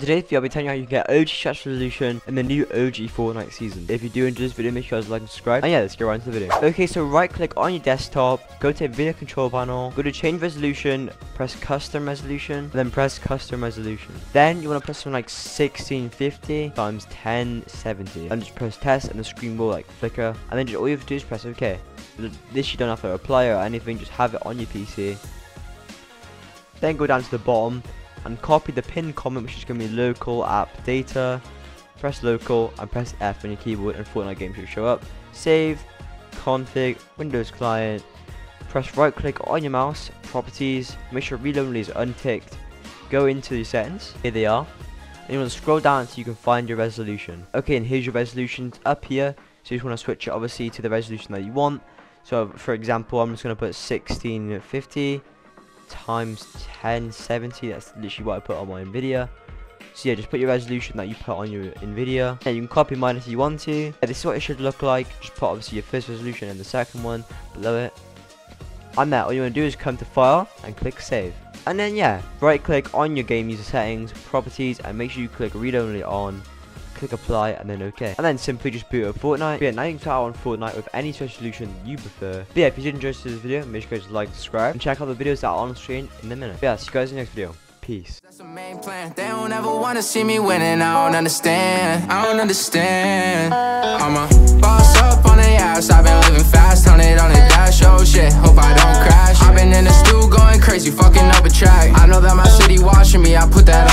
In today's video, I'll be telling you how you can get OG chat resolution in the new OG Fortnite season. If you do enjoy this Nvidia, make sure to like and subscribe. And yeah, let's get right into the video. Okay, so right click on your desktop, go to video control panel, go to change resolution, press custom resolution, then press custom resolution. Then you want to press something like 1650 times 1070 and just press test and the screen will like flicker and then just all you have to do is press OK. This you don't have to apply or anything, just have it on your PC. Then go down to the bottom and copy the pinned comment which is going to be local app data. Press local and press F on your keyboard and Fortnite game should show up. Save, config, Windows client. Press right click on your mouse, properties, make sure read only is unticked. Go into the settings, here they are. And you want to scroll down so you can find your resolution. Okay, and here's your resolutions up here. So you just want to switch it obviously to the resolution that you want. So for example, I'm just going to put 1650 times 1070. That's literally what I put on my Nvidia. So yeah, just put your resolution that you put on your Nvidia. And you can copy mine if you want to. Yeah, this is what it should look like. Just put obviously your first resolution and the second one below it. And that, all you want to do is come to File and click Save. And then yeah, right click on your game user settings, properties, and make sure you click read only on click apply and then okay. And then simply just boot up Fortnite. Yeah, now you can start on Fortnite with any resolution solution you prefer. But yeah, if you did enjoy this video, make sure to like, subscribe, and check out the videos that are on screen in a minute. But yeah, see you guys in the next video. Peace. That's the main plan. They don't ever wanna see me winning. I don't understand. I don't understand. I'm a boss up on the ass. I've been living fast on it on the dash. Oh shit, hope I don't crash. I've been in the stew going crazy, fucking up a track. I know that my city watching me. I put that